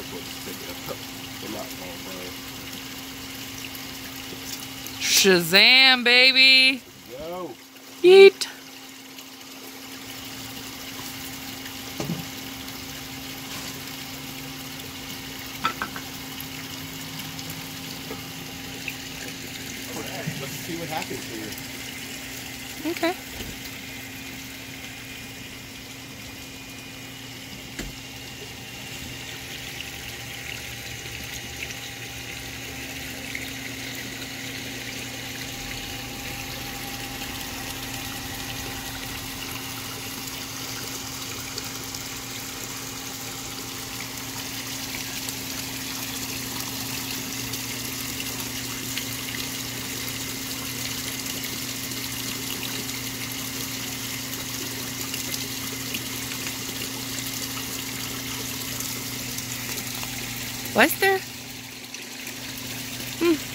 I hope this one's sticking up. They're not falling Shazam, baby! Go! Yeet! Let's see what happens here. Okay. Was there? Hmm.